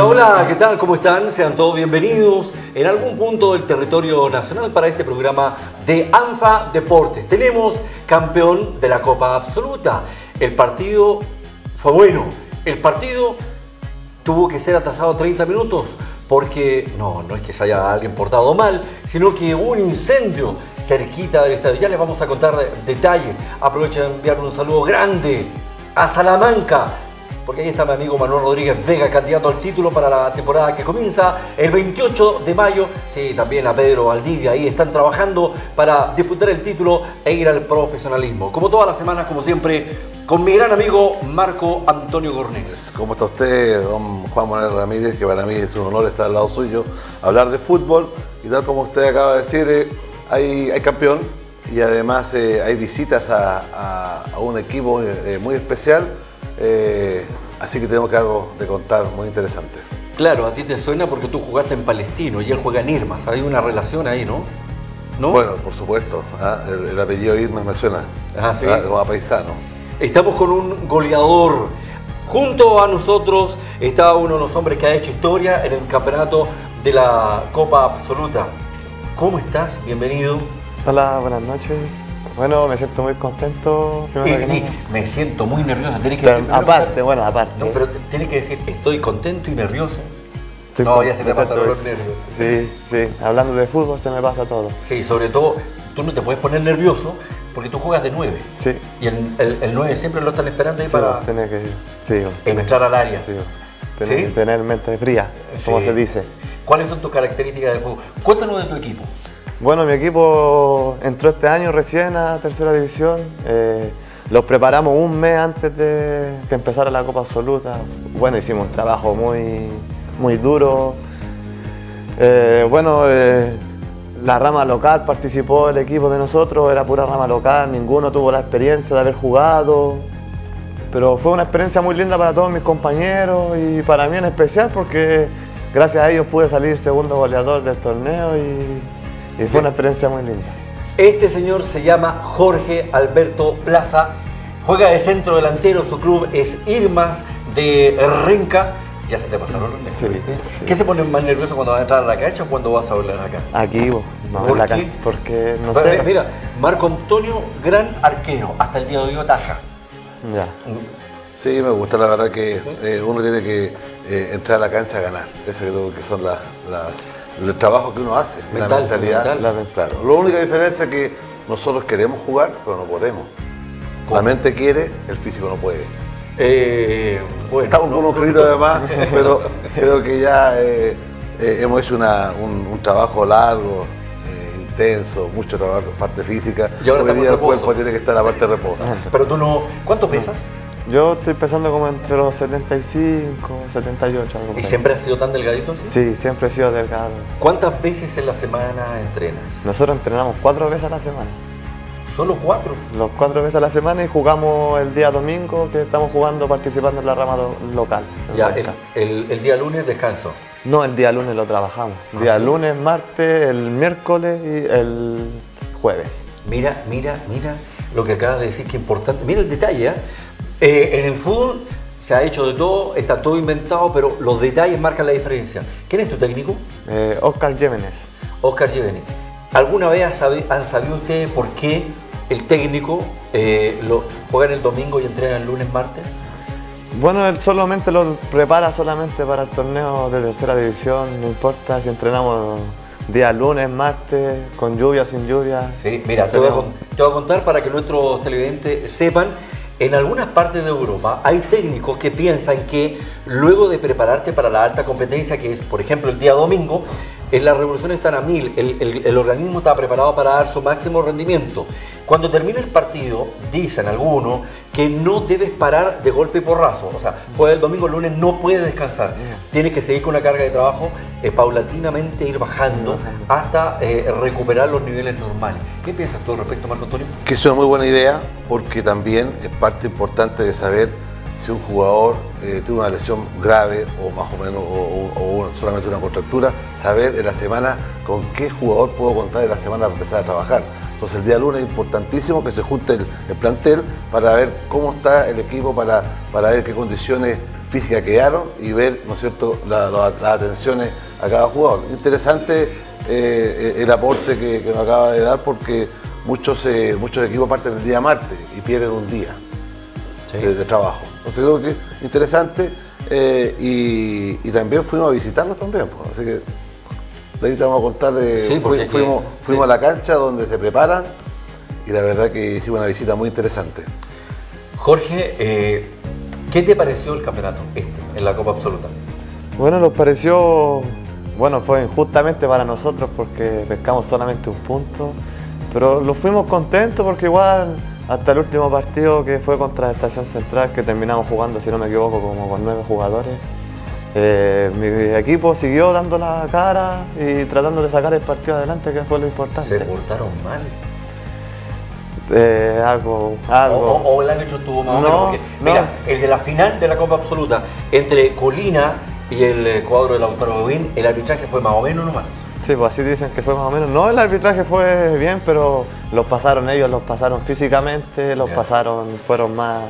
Hola, ¿qué tal? ¿Cómo están? Sean todos bienvenidos en algún punto del territorio nacional para este programa de ANFA Deportes. Tenemos campeón de la Copa Absoluta. El partido fue bueno. El partido tuvo que ser atrasado 30 minutos porque no, no es que se haya alguien portado mal, sino que hubo un incendio cerquita del estadio. Ya les vamos a contar detalles. Aprovecho de enviarle un saludo grande a Salamanca, porque ahí está mi amigo Manuel Rodríguez Vega, candidato al título para la temporada que comienza el 28 de mayo. Sí, también a Pedro Valdivia, ahí están trabajando para disputar el título e ir al profesionalismo. Como todas las semanas, como siempre, con mi gran amigo Marco Antonio Gornés. ¿Cómo está usted, don Juan Manuel Ramírez? Que para mí es un honor estar al lado suyo, hablar de fútbol y tal como usted acaba de decir, eh, hay, campeón y además eh, hay visitas a un equipo eh, muy especial, eh, así que tenemos que algo de contar muy interesante. Claro, a ti te suena porque tú jugaste en Palestino y él juega en Irmas. Hay una relación ahí, ¿no? ¿No? Bueno, por supuesto, ¿ah? el, el apellido Irma me suena, Ah, ¿sí? ¿ah? como a paisano. Estamos con un goleador. Junto a nosotros está uno de los hombres que ha hecho historia en el campeonato de la Copa Absoluta. ¿Cómo estás? Bienvenido. Hola, buenas noches. Bueno, me siento muy contento. Eh, que nada. me siento muy nervioso. Tienes que Pero decir, aparte, que- bueno, aparte. No, pero tienes que decir, estoy contento y nervioso. Estoy no, ya se te pasaron los nervios. Sí, sí. Hablando de fútbol se me pasa todo. Sí, sobre todo, tú no te puedes poner nervioso porque tú juegas de 9. Sí. Y el, el, el 9 siempre lo están esperando ahí Sí, para tenés que sí, tenés- entrar al área. sí, tener mente fría, como se dice. ¿Cuáles son tus características del juego? Cuéntanos de tu equipo. Bueno, mi equipo entró este año recién a tercera división. Eh, los preparamos un mes antes de que empezara la Copa Absoluta. Bueno, hicimos un trabajo muy, muy duro. Eh, bueno, eh, la rama local participó el equipo de nosotros, era pura rama local, ninguno tuvo la experiencia de haber jugado. Pero fue una experiencia muy linda para todos mis compañeros y para mí en especial porque gracias a ellos pude salir segundo goleador del torneo y, y fue una experiencia muy linda. Este señor se llama Jorge Alberto Plaza, juega de centro delantero, su club es Irmas de Renca. Ya se te pasaron los nervios, Sí, ¿viste? sí. ¿Qué se pone más nervioso cuando vas a entrar a la cancha o cuando vas a hablar acá? Aquí, vos, no, ¿Por en la qué? cancha, porque no Mira, sé. Mira, Marco Antonio, gran arquero, hasta el día de hoy ataja. Ya. Sí, me gusta, la verdad que eh, uno tiene que eh, entrar a la cancha a ganar. Ese creo que son las, las- el trabajo que uno hace, Mental, la mentalidad. mental. La mental. Claro. La única diferencia es que nosotros queremos jugar, pero no podemos. La mente quiere, el físico no puede. Eh, bueno, Estamos no- con unos créditos además, pero creo que ya eh, eh, hemos hecho una- un, un trabajo largo, intenso, mucho trabajo, parte física. Y ahora Hoy día el cuerpo tiene que estar en la parte de reposo. Pero tú no. ¿Cuánto pesas? Yo estoy pensando como entre los 75, 78, algo ¿Y siempre has sido tan delgadito así? Sí, siempre he sido delgado. ¿Cuántas veces en la semana entrenas? Nosotros entrenamos cuatro veces a la semana. ¿Solo cuatro? Los cuatro veces a la semana y jugamos el día domingo que estamos jugando, participando en la rama lo- local. Ya, el, el- el día lunes descanso. No, el día lunes lo trabajamos. El ¿Ah, día sí? lunes, martes, el miércoles y el jueves. Mira, mira, mira lo que acabas de decir, que importante. Mira el detalle, ¿eh? Eh, en el fútbol se ha hecho de todo, está todo inventado, pero los detalles marcan la diferencia. ¿Quién es tu técnico? Eh, Oscar Llévenes. Oscar Giveni. ¿Alguna vez han sabido ustedes por qué el técnico eh, lo, juega el domingo y entrena el lunes, martes? Bueno, él solamente lo prepara solamente para el torneo de tercera división, no importa si entrenamos día lunes, martes, con lluvia, sin lluvia. Sí, mira, te voy, a, con- te voy a contar para que nuestros televidentes sepan. En algunas partes de Europa hay técnicos que piensan que luego de prepararte para la alta competencia, que es por ejemplo el día domingo, en la revolución están a mil, el, el- el organismo está preparado para dar su máximo rendimiento. Cuando termina el partido, dicen algunos que no debes parar de golpe y porrazo. O sea, juega el domingo, el lunes no puedes descansar. Tienes que seguir con una carga de trabajo eh, paulatinamente ir bajando hasta eh, recuperar los niveles normales. ¿Qué piensas tú al respecto, Marco Antonio? Que es una muy buena idea porque también es parte importante de saber si un jugador eh, tiene una lesión grave o más o menos o, o- o solamente una contractura, saber en la semana con qué jugador puedo contar en la semana para empezar a trabajar. Entonces el día lunes es importantísimo que se junte el, el plantel para ver cómo está el equipo, para, para ver qué condiciones física quedaron y ver, ¿no es cierto?, la- la- las atenciones a cada jugador. Interesante eh, el aporte que, que nos acaba de dar porque muchos, eh, muchos equipos parten el día martes y pierden un día Sí. de, de trabajo. Entonces creo que es interesante eh, y, y también fuimos a visitarlos también. pues. Así que de ahí te vamos a contar, Sí, aquí- fuimos, fuimos sí. a la cancha donde se preparan y la verdad que hicimos una visita muy interesante. Jorge, eh, ¿qué te pareció el campeonato este, en la Copa Absoluta? Bueno, nos pareció, bueno, fue injustamente para nosotros porque pescamos solamente un punto, pero lo fuimos contentos porque igual hasta el último partido que fue contra Estación Central, que terminamos jugando, si no me equivoco, como con nueve jugadores, eh, mi equipo siguió dando la cara y tratando de sacar el partido adelante, que fue lo importante. Se portaron mal. Eh, algo, O, algo. o- o el árbitro estuvo más o No, menos. No. Mira, el de la final de la Copa Absoluta entre Colina y el eh, cuadro de Lautaro Bobín, el arbitraje fue más o menos nomás. Sí, pues así dicen que fue más o menos. No, el arbitraje fue bien, pero los pasaron ellos, los pasaron físicamente, los pasaron, fueron más.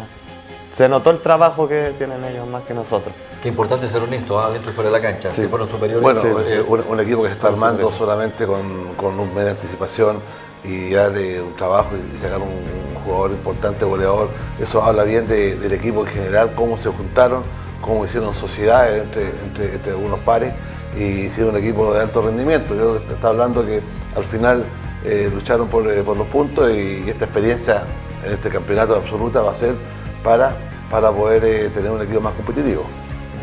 Se notó el trabajo que tienen ellos más que nosotros. Qué importante ser honesto, ¿ah? dentro y fuera de la cancha. Sí. Si fueron superiores. Bueno, sí, eh, sí. un, un equipo que se está armando solamente con, con un mes de anticipación y darle un trabajo y, sacar un, un jugador importante, goleador, eso habla bien de- del equipo en general, cómo se juntaron, cómo hicieron sociedades entre, entre, entre algunos pares y hicieron un equipo de alto rendimiento. Yo que está hablando que al final eh, lucharon por, eh, por los puntos y, esta experiencia en este campeonato absoluta va a ser para, para poder eh, tener un equipo más competitivo.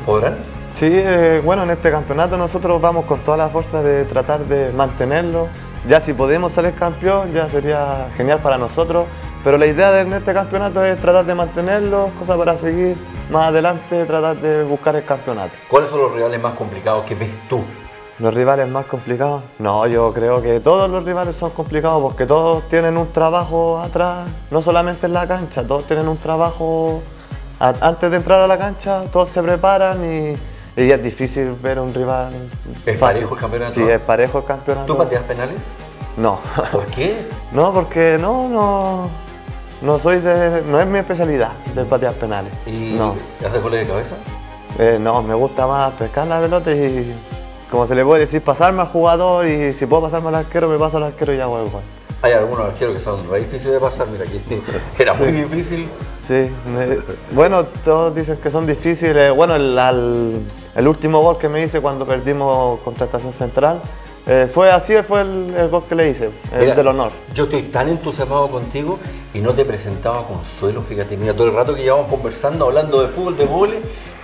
¿Podrán? Sí, eh, bueno, en este campeonato nosotros vamos con toda la fuerza de tratar de mantenerlo. Ya si podemos salir campeón, ya sería genial para nosotros. Pero la idea de en este campeonato es tratar de mantenerlo, cosa para seguir más adelante, tratar de buscar el campeonato. ¿Cuáles son los rivales más complicados que ves tú? ¿Los rivales más complicados? No, yo creo que todos los rivales son complicados porque todos tienen un trabajo atrás, no solamente en la cancha, todos tienen un trabajo antes de entrar a la cancha, todos se preparan y, y es difícil ver un rival. ¿Es fácil. parejo el campeonato? Sí, es parejo el campeonato. ¿Tú pateas penales? No, ¿Por qué? no, porque no, no, no soy de, no es mi especialidad de patear penales. ¿Y No, haces goles de cabeza? Eh, no, me gusta más pescar la pelota y, como se le puede decir, pasarme al jugador y si puedo pasarme al arquero, me paso al arquero y hago el gol. Hay algunos arqueros que son re difíciles de pasar, mira aquí era muy difícil. Sí, me- bueno, todos dicen que son difíciles. Bueno, el, al- el último gol que me hice cuando perdimos contra Estación Central, eh, fue así, fue el, el gol que le hice, el Mira, del honor. Yo estoy tan entusiasmado contigo y no te presentaba a Consuelo, fíjate, mira todo el rato que llevamos conversando, hablando de fútbol, de vole,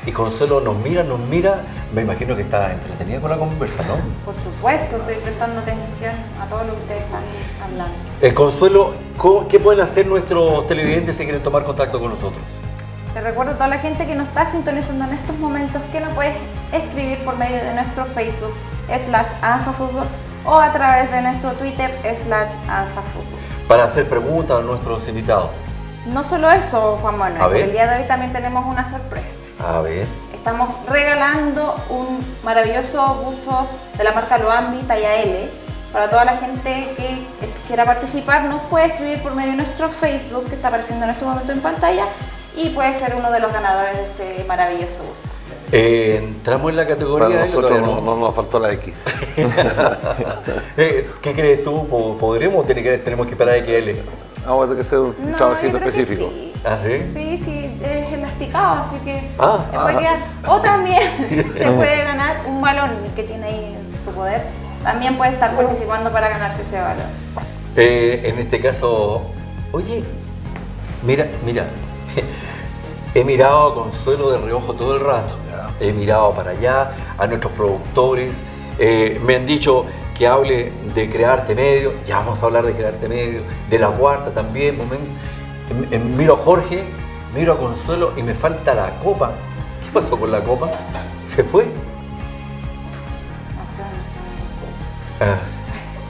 y Consuelo nos mira, nos mira, me imagino que está entretenida con la conversa, ¿no? Por supuesto, estoy prestando atención a todo lo que ustedes están hablando. Eh, Consuelo, ¿cómo- ¿qué pueden hacer nuestros televidentes si quieren tomar contacto con nosotros? Les recuerdo a toda la gente que nos está sintonizando en estos momentos que nos puedes escribir por medio de nuestro Facebook slash ANFAFútbol o a través de nuestro Twitter slash ANFAFútbol. Para hacer preguntas a nuestros invitados. No solo eso, Juan A Manuel, el día de hoy también tenemos una sorpresa. A ver. Estamos regalando un maravilloso buzo de la marca Loambi talla L. Para toda la gente que quiera participar, nos puede escribir por medio de nuestro Facebook, que está apareciendo en este momento en pantalla, y puede ser uno de los ganadores de este maravilloso buzo. Eh, entramos en la categoría Para nosotros no, no nos faltó la X. Eh, ¿Qué crees tú? ¿Po- ¿Podremos que- tenemos que esperar a que L? Vamos a tener que hacer un No, trabajito específico. sí. ¿Ah, sí? Sí, sí, es elasticado, así que Ah. quedar. O también se puede ganar un balón que tiene ahí en su poder. También puede estar participando para ganarse ese balón. Eh, en este caso, oye, mira, mira, he mirado a Consuelo de reojo todo el rato. He mirado para allá, a nuestros productores. eh, me han dicho que hable de crearte medio. Ya vamos a hablar de crearte medio. De la cuarta también. em- em, miro a Jorge, miro a Consuelo y me falta la copa. ¿Qué pasó con la copa? ¿Se fue? Ah,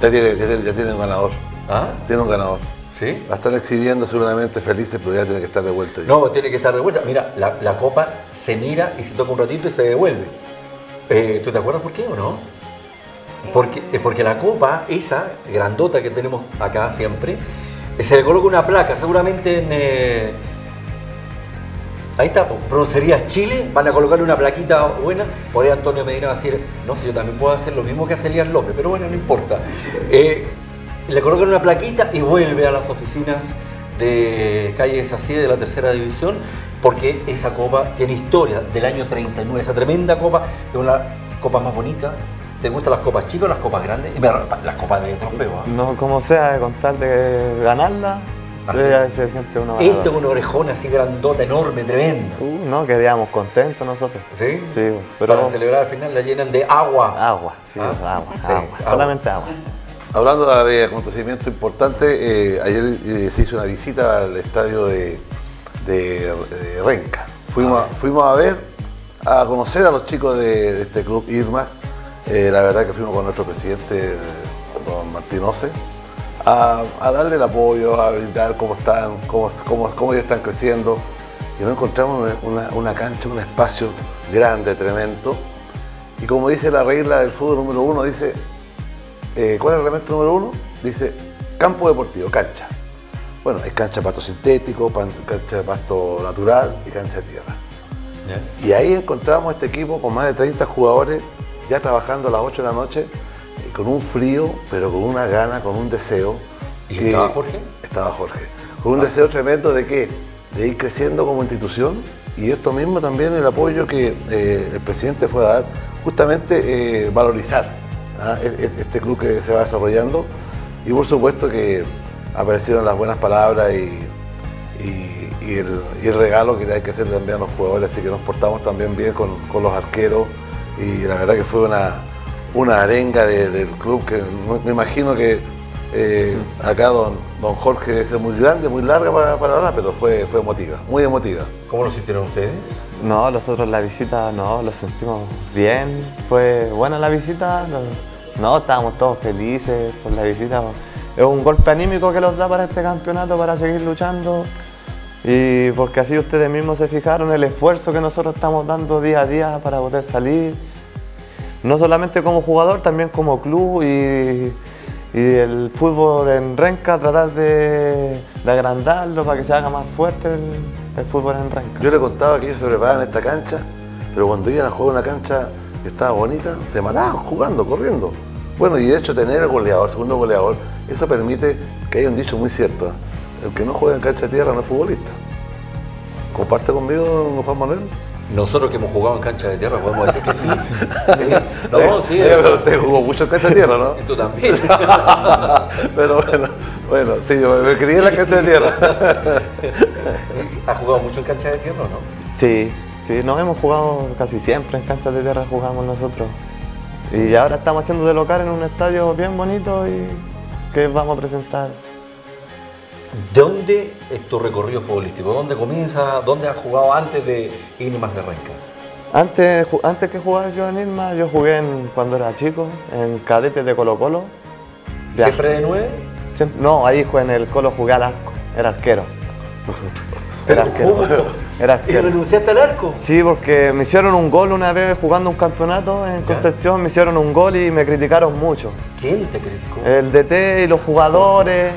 Ya tiene, ya tiene- ya tiene un ganador. ¿Ah? Tiene un ganador. ¿Sí? La están exhibiendo seguramente felices, pero ya tiene que estar de vuelta. ya. No, tiene que estar de vuelta. Mira, la, la copa se mira y se toca un ratito y se devuelve. Eh, ¿Tú te acuerdas por qué o no? Porque, eh, porque la copa, esa grandota que tenemos acá siempre, eh, se le coloca una placa, seguramente en... eh, Ahí está, po. Broncerías Chile, van a colocarle una plaquita buena. Por ahí Antonio Medina va a decir, no sé, yo también puedo hacer lo mismo que hace Elías López, pero bueno, no importa. Eh, le colocan una plaquita y vuelve a las oficinas de calle así de la tercera división, porque esa copa tiene historia del año 39, esa tremenda copa, es una copa más bonita. ¿Te gustan las copas chicas o las copas grandes? Las copas de trofeo. ¿ah? No, como sea, con tal de ganarla, Ah, se, sí. ya se siente uno ganador. Esto es una orejona así grandota, enorme, tremenda. Uh, no, quedamos contentos nosotros. ¿Sí? Sí, pero Para celebrar al final la llenan de agua. agua, sí, Ah, agua, sí, agua, agua. solamente agua. Hablando de acontecimientos importantes, eh, ayer eh, se hizo una visita al estadio de, de- Renca. Fuimos, a, fuimos a ver, a conocer a los chicos de, este club Irmas. Eh, la verdad que fuimos con nuestro presidente, don Martín Ose, a, a darle el apoyo, a brindar cómo están, cómo, cómo, cómo ellos están creciendo. Y nos encontramos una, una cancha, un espacio grande, tremendo. Y como dice la regla del fútbol número uno, dice eh, ¿cuál es el reglamento número uno? Dice campo deportivo, cancha. Bueno, hay cancha de pasto sintético, cancha de pasto natural y cancha de tierra. Y ahí encontramos este equipo con más de 30 jugadores ya trabajando a las 8 de la noche, eh, con un frío, pero con una gana, con un deseo. ¿Y que- estaba Jorge? Estaba Jorge. Con un deseo tremendo de qué? De ir creciendo como institución y esto mismo también el apoyo que eh, el presidente fue a dar, justamente eh, valorizar ¿ah? e- e- este club que se va desarrollando y por supuesto que aparecieron las buenas palabras y, y- y el, y el regalo que hay que hacer también a los jugadores, así que nos portamos también bien con, con los arqueros y la verdad que fue una, una arenga de- del club que me imagino que eh, acá don, don Jorge debe ser muy grande, muy larga para, para hablar, pero fue, fue emotiva, muy emotiva. ¿Cómo lo sintieron ustedes? No, nosotros la visita no, lo sentimos bien, fue buena la visita, no, no, estábamos todos felices por la visita. Es un golpe anímico que nos da para este campeonato, para seguir luchando y porque así ustedes mismos se fijaron el esfuerzo que nosotros estamos dando día a día para poder salir, no solamente como jugador, también como club y, el fútbol en Renca, tratar de, agrandarlo para que se haga más fuerte el, fútbol en Renca. Yo le contaba que ellos se preparaban esta cancha, pero cuando iban a jugar una cancha que estaba bonita, se mataban jugando, corriendo. Bueno, y de hecho tener el goleador, segundo goleador, eso permite que haya un dicho muy cierto. ¿eh? El que no juega en cancha de tierra no es futbolista. ¿Comparte conmigo, Juan Manuel? Nosotros que hemos jugado en cancha de tierra podemos decir que sí. Sí. No, sí. Eh, pero usted jugó mucho en cancha de tierra, ¿no? Y tú también. pero bueno, bueno, sí, yo me crié en la cancha de tierra. ¿Has jugado mucho en cancha de tierra o no? Sí, sí, nos hemos jugado casi siempre en canchas de tierra jugamos nosotros. Y ahora estamos haciendo de local en un estadio bien bonito y que vamos a presentar. ¿Dónde es tu recorrido futbolístico? ¿Dónde comienza? ¿Dónde has jugado antes de Inimas de Renca? Antes, antes que jugar yo en Irma, yo jugué en- cuando era chico, en cadetes de Colo Colo. De ¿Siempre de nueve? No, ahí jugué en el Colo, jugué al arco, era arquero. Era arquero. ¿cómo? Era ¿Y renunciaste al arco? Sí, porque me hicieron un gol una vez jugando un campeonato en Concepción, me hicieron un gol y me criticaron mucho. ¿Quién te criticó? El DT y los jugadores,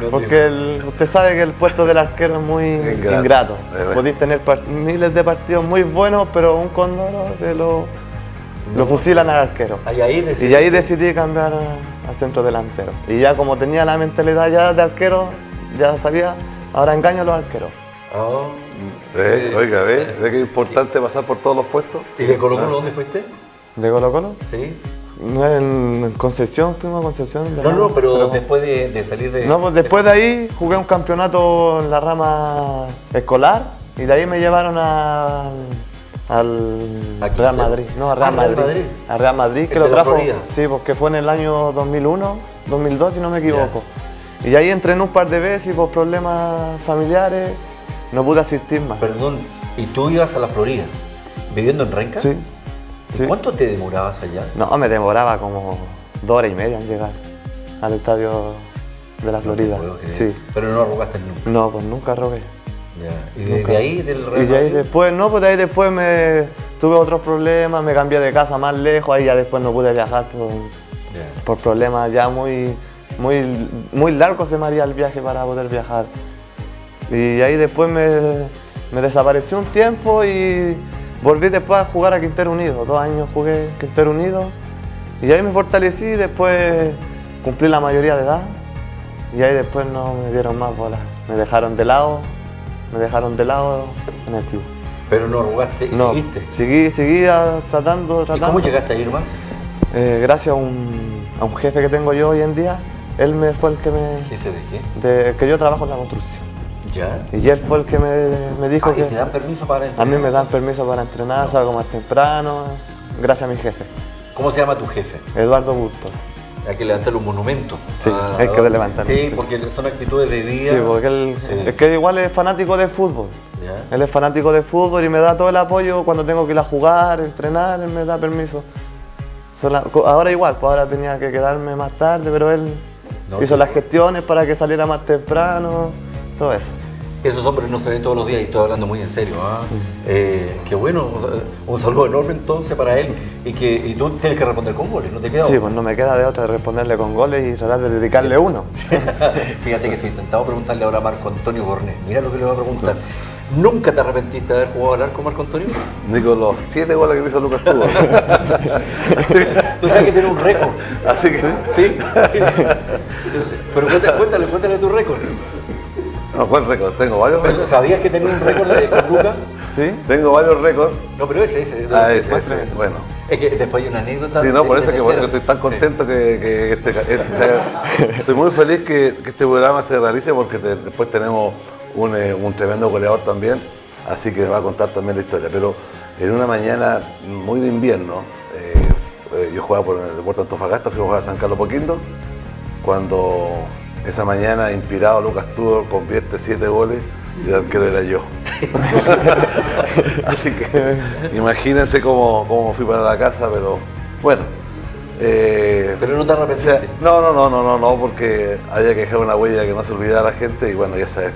No porque el- usted sabe que el puesto del arquero es muy Ingrato. ingrato. Podéis tener miles de partidos muy buenos, pero un condoro se lo, lo fusilan al arquero. Ahí, Y ahí decidí cambiar a, a centro delantero. Y ya como tenía la mentalidad ya de arquero, ya sabía, ahora engaño a los arqueros. Ah. Eh, Oiga, ¿ve? ¿Ve que es importante pasar por todos los puestos? ¿Y de Colo Colo dónde fuiste? ¿De Colo Colo? Sí. No, En Concepción, fuimos a Concepción. No, no, pero, después de, de salir de... No, pues después de ahí jugué un campeonato en la rama escolar y de ahí me llevaron al, al ¿A Real? Madrid. No, a Ah, Real Real Madrid. A Real Madrid, que lo trajo. Sí, porque fue en el año 2001, 2002, si no me equivoco. Y ahí entrené un par de veces y por problemas familiares no pude asistir más. Perdón, ¿y tú ibas a la Florida? ¿Viviendo en Renca? Sí. sí. ¿Cuánto te demorabas allá? No, me demoraba como dos horas y media en llegar al estadio de la Florida. Sí. Pero no rogaste nunca. No, pues nunca rogué. Ya. ¿Y de, Nunca. de ahí, del Real Y de ahí después, no, pues de ahí después me tuve otros problemas, me cambié de casa más lejos, ahí ya después no pude viajar por, por problemas ya muy, muy, muy largos se me haría el viaje para poder viajar. Y ahí después me, me desaparecí un tiempo y volví después a jugar a Quintero Unido. Dos años jugué Quintero Unido y ahí me fortalecí y después cumplí la mayoría de edad y ahí después no me dieron más bolas. Me dejaron de lado, me dejaron de lado en el club. Pero no jugaste y No, seguiste. Seguí, seguí a- tratando, ¿Y tratando. cómo llegaste a ir más? Eh, gracias a un, a un jefe que tengo yo hoy en día, él me fue el que me... ¿Jefe de qué? de- que yo trabajo en la construcción. ¿Ya? Y él fue el que me, me dijo Ah, ¿y que te dan permiso para a entrenar? mí me dan permiso para entrenar, salgo más temprano, gracias a mi jefe, ¿Cómo se llama tu jefe? Eduardo Bustos. Hay que levantarle un monumento. Sí, Ah, hay que levantarle. Sí, porque son actitudes de vida. Sí, porque él Sí. es que igual es fanático de fútbol. Él es fanático de fútbol y me da todo el apoyo cuando tengo que ir a jugar, entrenar, él me da permiso. Ahora igual, pues ahora tenía que quedarme más tarde, pero él No, hizo las gestiones para que saliera más temprano, todo eso. Esos hombres no se ven todos los días y estoy hablando muy en serio. ¿ah? Eh, qué bueno, un saludo enorme entonces para él y que y tú tienes que responder con goles, no te queda Sí, pues no me queda de otra de responderle con goles y tratar de dedicarle uno. Fíjate que estoy intentado preguntarle ahora a Marco Antonio Bornet. Mira lo que le voy a preguntar. ¿Nunca te arrepentiste de haber jugado al arco, Marco Antonio? Ni con los siete goles que me hizo Lucas Tubo. Tú sabes que tiene un récord. Así que, ¿Sí? Pero cuéntale, cuéntale, cuéntale tu récord. no, ¿cuál récord? Tengo varios récords. ¿Sabías que tenía un récord de, con Lucas? ¿Sí? Tengo varios récords. No, pero ese, ese. Ah, ese, ese, bueno. Es que después hay una anécdota. Sí, no, por eso, de que, por eso que tercera. estoy tan Sí. contento que, que este, este- estoy muy feliz que, que este programa se realice porque te- después tenemos un, eh, un tremendo goleador también, así que va a contar también la historia. Pero en una mañana muy de invierno, eh, eh, yo jugaba por el Deporte Antofagasta, fui a jugar a San Carlos Poquindo, cuando esa mañana, inspirado, Lucas Tudor convierte siete goles y el arquero era yo. Así que imagínense cómo, cómo fui para la casa, pero bueno. eh, Pero no te o sea, arrepentiste. no, no, no, no, no, no, porque había que dejar una huella que no se olvidara la gente y bueno, ya sabes,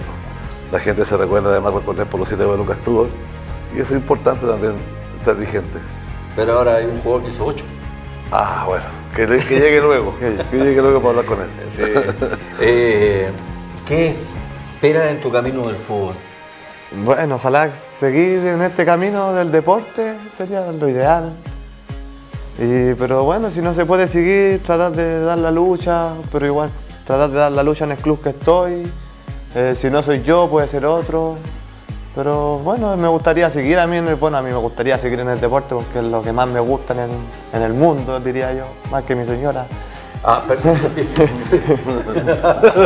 la gente se recuerda de Marco Cortés por los siete goles de Lucas Tudor y eso es importante también estar vigente. Pero ahora hay un jugador que hizo 8. Ah, bueno, que, le- que llegue luego, que llegue luego para hablar con él. Eh, ¿Qué esperas en tu camino del fútbol? Bueno, ojalá seguir en este camino del deporte sería lo ideal. Y, pero bueno, si no se puede seguir, tratar de dar la lucha, pero igual, tratar de dar la lucha en el club que estoy. Eh, si no soy yo, puede ser otro. Pero bueno, me gustaría seguir a mí en el, bueno, a mí me gustaría seguir en el deporte porque es lo que más me gusta en el, en el mundo, diría yo, más que mi señora. Ah, perdón.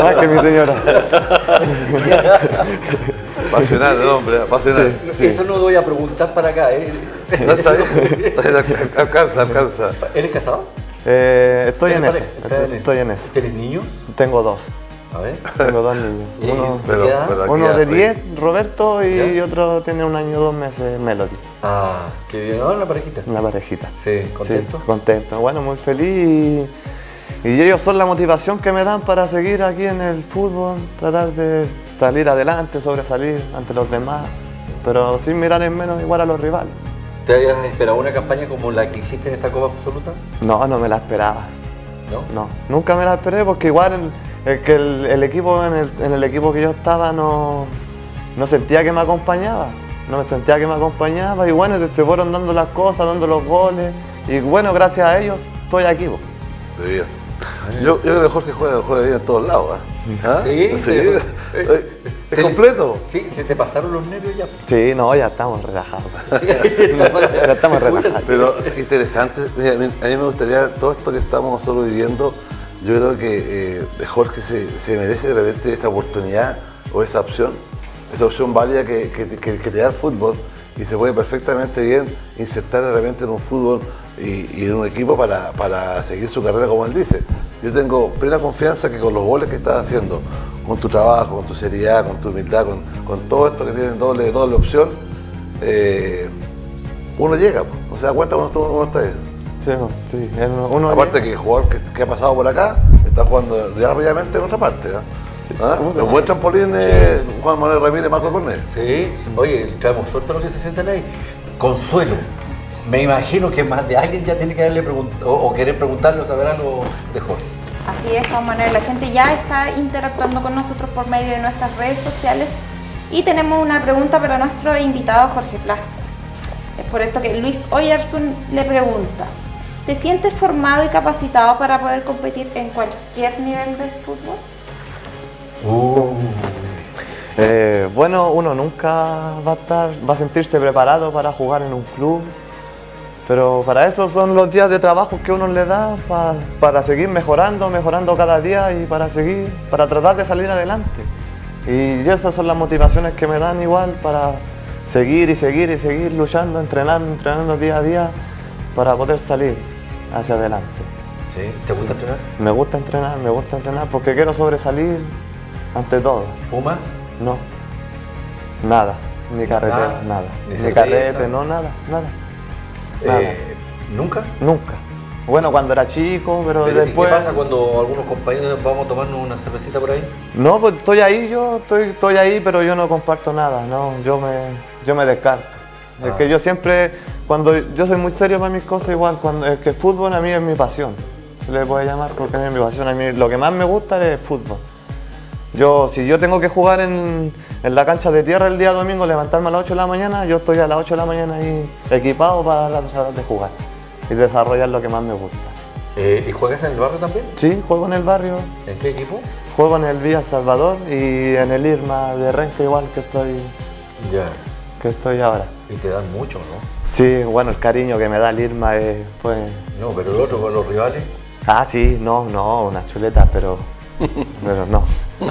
Más que mi señora. Apasionado el hombre, apasionado. Eso no voy a preguntar para acá. ¿eh? No está bien, alcanza, alcanza. ¿Eres casado? Eh, estoy en ¿Tienes eso. Estoy en eso. ¿Tienes niños? Tengo dos. A ver. Tengo dos niños. ¿Y Uno, de Pero- qué edad? pero- aquí uno ya de estoy. 10, Roberto, y ¿Ya? otro tiene un año, dos meses, Melody. Ah, qué bien. Ah, una parejita. Una parejita. Sí, ¿contento? Sí, contento. Bueno, muy feliz. Y, y ellos son la motivación que me dan para seguir aquí en el fútbol, tratar de salir adelante, sobresalir ante los demás, pero sin mirar en menos igual a los rivales. ¿Te habías esperado una campaña como la que hiciste en esta Copa Absoluta? No, no me la esperaba. ¿No? No, nunca me la esperé porque igual el, el que el, el equipo en el, en el equipo que yo estaba no, no sentía que me acompañaba. No me sentía que me acompañaba y bueno, se fueron dando las cosas, dando los goles y bueno, gracias a ellos estoy aquí. po. De bien. Yo, yo creo que Jorge juega, juega bien en todos lados. ¿ah? ¿Ah? Sí, sí. sí. Eh, ¿Es Se- completo? Sí, se te pasaron los nervios ya. Sí, no, ya estamos relajados. Sí, Ya estamos relajados. Pero es interesante, mira, a mí a mí me gustaría, todo esto que estamos nosotros viviendo, yo creo que eh, Jorge se, merece de repente esa oportunidad o esa opción, esa opción válida que, que- te da el fútbol y se puede perfectamente bien insertar de repente en un fútbol y, en un equipo para, seguir su carrera como él dice. Yo tengo plena confianza que con los goles que estás haciendo, con tu trabajo, con tu seriedad, con tu humildad, con, todo esto que tiene doble, doble opción, eh, uno llega, no se da cuenta cuando uno está ahí. Sí, sí, el- uno Aparte que el jugador que, que ha pasado por acá está jugando ya rápidamente en otra parte. ¿ah? ¿Ah? Un buen trampolín es Juan Manuel Ramírez, Marco Cornet. Sí, oye, traemos suerte a los que se sientan ahí. Consuelo. Me imagino que más de alguien ya tiene que darle o, o querer preguntarle o saber algo de Jorge. Así es, Juan Manuel. La gente ya está interactuando con nosotros por medio de nuestras redes sociales. Y tenemos una pregunta para nuestro invitado Jorge Plaza. Es por esto que Luis Oyerson le pregunta, ¿te sientes formado y capacitado para poder competir en cualquier nivel del fútbol? Uh, Eh, bueno, uno nunca va a estar, va a sentirse preparado para jugar en un club, pero para eso son los días de trabajo que uno le da pa- para seguir mejorando, mejorando cada día y para seguir, para tratar de salir adelante. Y esas son las motivaciones que me dan igual para seguir y seguir y seguir luchando, entrenando, entrenando día a día para poder salir hacia adelante. ¿sí? ¿Te gusta entrenar? Me gusta entrenar, me gusta entrenar porque quiero sobresalir ante todo. ¿Fumas? No. Nada. Ni carretera, Nada, nada. ni Ni, carrete, no, nada, nada. Nada. Eh, ¿Nunca? Nunca. Bueno, cuando era chico, pero, Pero, ¿y después. ¿Qué pasa cuando algunos compañeros vamos a tomarnos una cervecita por ahí? No, pues estoy ahí, yo estoy, estoy ahí, pero yo no comparto nada, no, yo me, yo me descarto. Ah. Es que yo siempre, cuando yo soy muy serio para mis cosas, igual, cuando es que el fútbol a mí es mi pasión, se le puede llamar porque es mi pasión. A mí lo que más me gusta es el fútbol. Yo, si yo tengo que jugar en, en la cancha de tierra el día domingo, levantarme a las 8 de la mañana, yo estoy a las 8 de la mañana ahí equipado para tratar de jugar y desarrollar lo que más me gusta. Eh, ¿Y juegas en el barrio también? Sí, juego en el barrio, ¿En qué equipo? Juego en el Villa Salvador y en el Irma de Renfe igual que estoy, Ya. que estoy ahora. Y te dan mucho, ¿no? Sí, bueno, el cariño que me da el Irma es, fue... No, pero el otro con los rivales. Ah, sí, no, no, una chuleta, pero, pero no.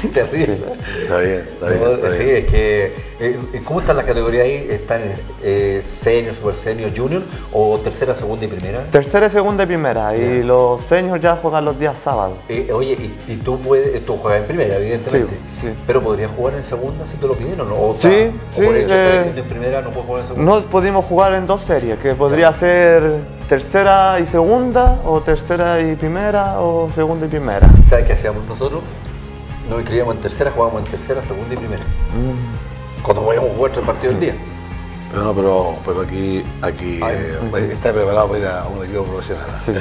Sí, te ríes. ¿eh? Está bien, está bien. No, está sí, bien. es que. eh, ¿Cómo está la categoría ahí? ¿Están eh, senior, super senior, junior o tercera, segunda y primera? Tercera, segunda y primera, y los seniors ya juegan los días sábados. Eh, oye, y, y tú puedes, tú juegas en primera, evidentemente. Sí, sí. Pero podrías jugar en segunda si te lo piden o no. O, Sí, sea, sí, O por hecho eh, en primera no puedes jugar en segunda. Nos pudimos jugar en dos series, que podría ser tercera y segunda, o tercera y primera, o segunda y primera. ¿Sabes qué hacíamos nosotros? Nos inscribíamos en tercera, jugábamos en tercera, segunda y primera. Mm. Cuando podíamos jugar tres partidos al día. Pero no, pero, pero aquí, aquí Ay, eh, pues, está preparado para ir a un equipo profesional. Sí.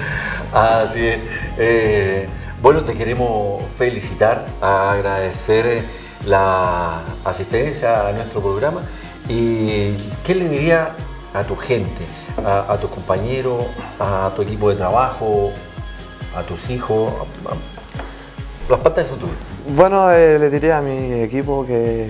Así es. Eh, bueno, te queremos felicitar, agradecer eh, la asistencia a nuestro programa. ¿Y qué le diría a tu gente, a, a tus compañeros, a tu equipo de trabajo, a tus hijos? A- las pantallas son tuyas. Bueno, eh, le diría a mi equipo que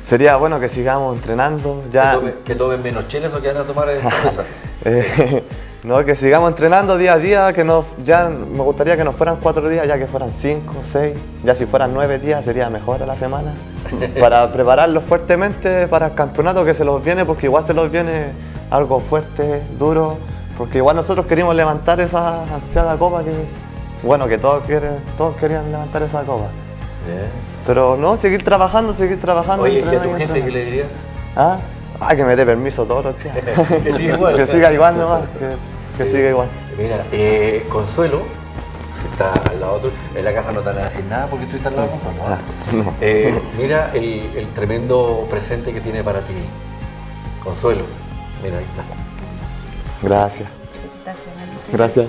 sería bueno que sigamos entrenando. Ya, Que, tomen, que tomen menos cheles o que van a tomar cerveza. eh, no, que sigamos entrenando día a día, que nos, ya me gustaría que no fueran cuatro días, ya que fueran cinco, seis, ya si fueran nueve días sería mejor a la semana, para prepararlos fuertemente para el campeonato que se los viene, porque igual se los viene algo fuerte, duro, porque igual nosotros queríamos levantar esa ansiada copa que, bueno, que todos, quieren, todos querían levantar esa copa. Pero no, seguir trabajando, seguir trabajando. Oye, ¿y a tu jefe qué le dirías? ¿Ah? Ah, que me dé permiso todos los días. Que siga igual. que siga igual nomás, que, que siga igual. Mira, eh, Consuelo, que está al lado tuyo, en la casa no te van a decir nada porque tú estás al lado de Consuelo. ¿ah? no. Eh, mira el, el tremendo presente que tiene para ti, Consuelo. Mira, ahí está. Gracias. Felicitaciones. Gracias.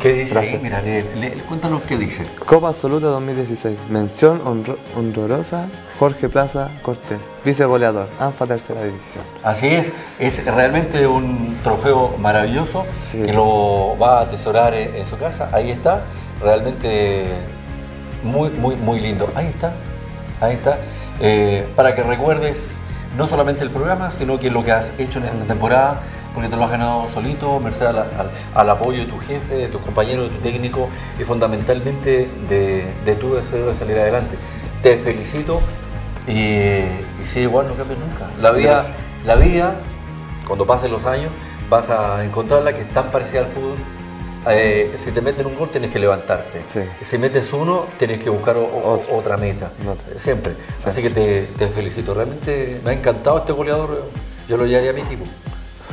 ¿Qué dice ahí? Gracias. Mira, lee- lee- cuéntanos qué dice. Copa Absoluta 2016. Mención honro- honrosa Jorge Plaza Cortés, vice goleador, ANFA Tercera División. Así es, es realmente un trofeo maravilloso Sí. que lo va a atesorar en, en su casa. Ahí está, realmente muy, muy, muy lindo. Ahí está, ahí está. Eh, para que recuerdes no solamente el programa, sino que lo que has hecho en esta temporada, porque te lo has ganado solito, merced al, al- al apoyo de tu jefe, de tus compañeros, de tu técnico y fundamentalmente de, de tu deseo de salir adelante. Te felicito y, y sí, igual no cambies nunca. La vida, Gracias. la vida, cuando pasen los años, vas a encontrarla que es tan parecida al fútbol. Eh, si te meten un gol, tienes que levantarte. Sí. Si metes uno, tienes que buscar o- o- Otro. otra meta. Otra. Siempre. Así que te, te felicito. Realmente me ha encantado este goleador. Yo lo llevaría a mi equipo.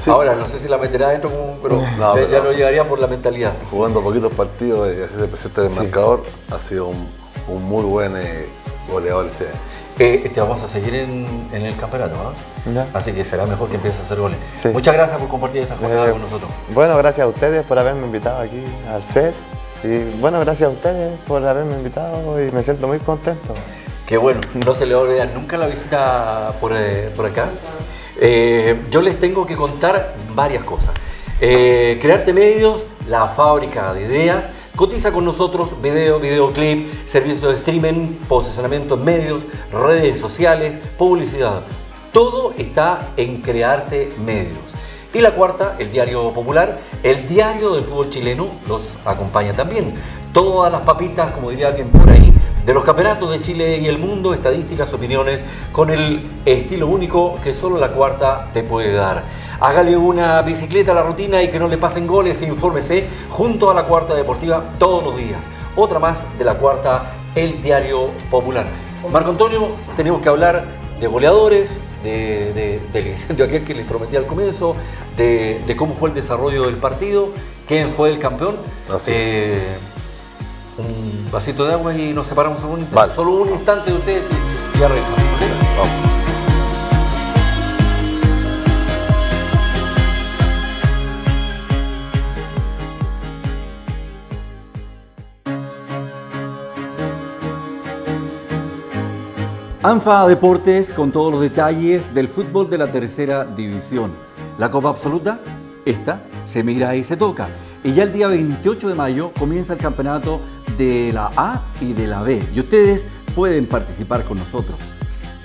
Sí. Ahora, no sé si la meterá adentro, como- pero, No, pero- ya lo llevaría por la mentalidad. Jugando poquitos partidos y así se presenta en el marcador, ha sido un, un muy buen eh, goleador este año. Eh, te vamos a seguir en, en el campeonato, ¿ah? Ya. Así que será mejor que empieces a hacer goles. Sí. Muchas gracias por compartir esta jornada Eh, con nosotros. Bueno, gracias a ustedes por haberme invitado aquí al set Y bueno, gracias a ustedes por haberme invitado y me siento muy contento. Qué bueno, no se le olvida nunca la visita por, eh, por acá. Yo les tengo que contar varias cosas. Crearte Medios, la fábrica de ideas, cotiza con nosotros video, videoclip, servicios de streaming, posicionamiento en medios, redes sociales, publicidad. Todo está en Crearte Medios. Y la cuarta, el Diario Popular, el diario del fútbol chileno los acompaña también. Todas las papitas, como diría alguien por ahí, de los campeonatos de Chile y el mundo, estadísticas, opiniones, con el estilo único que solo la cuarta te puede dar. Hágale una bicicleta a la rutina y que no le pasen goles e infórmese junto a la cuarta deportiva todos los días. Otra más de la cuarta, el diario popular. Marco Antonio, tenemos que hablar de goleadores, de, del incendio aquel que les prometí al comienzo, de, cómo fue el desarrollo del partido, quién fue el campeón. Así es. Un vasito de agua y nos separamos un instante. Solo un instante de ustedes y ya regresamos. Vamos. ANFA Deportes con todos los detalles del fútbol de la tercera división. La Copa Absoluta, esta, se mira y se toca. Y ya el día 28 de mayo comienza el campeonato de la A y de la B. Y ustedes pueden participar con nosotros.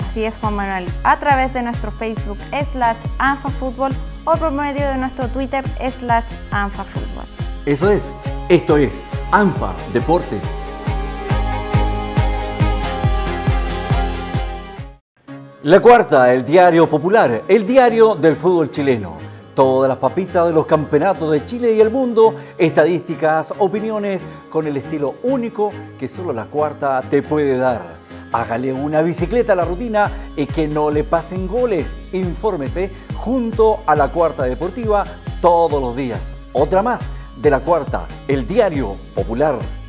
Así es, Juan Manuel. A través de nuestro Facebook slash ANFAFútbol o por medio de nuestro Twitter slash ANFAFútbol. Eso es. Esto es ANFA Deportes. La cuarta, el diario popular, el diario del fútbol chileno. Todas las papitas de los campeonatos de Chile y el mundo, estadísticas, opiniones, con el estilo único que solo la cuarta te puede dar. Hágale una bicicleta a la rutina y que no le pasen goles. Infórmese junto a la cuarta deportiva todos los días. Otra más de la cuarta, el diario popular.